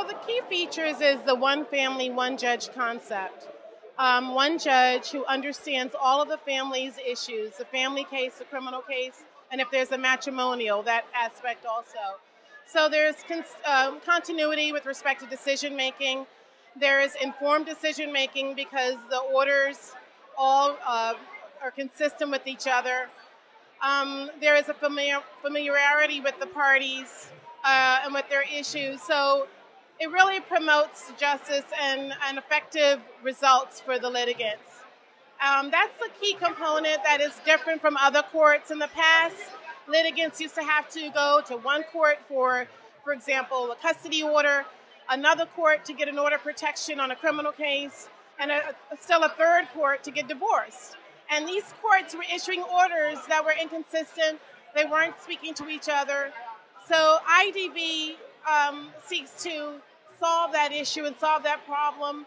Well, the key features is the one family, one judge concept. Um, one judge who understands all of the family's issues the family case, the criminal case, and if there's a matrimonial, that aspect also. So there's con- um, continuity with respect to decision making. There is informed decision making because the orders all uh, are consistent with each other. Um, there is a familiar, familiarity with the parties uh, and with their issues. So it really promotes justice and, and effective results for the litigants. Um, that's the key component that is different from other courts in the past. Litigants used to have to go to one court for, for example, a custody order, another court to get an order of protection on a criminal case, and a, still a third court to get divorced. And these courts were issuing orders that were inconsistent. They weren't speaking to each other. So IDV um, seeks to solve that issue and solve that problem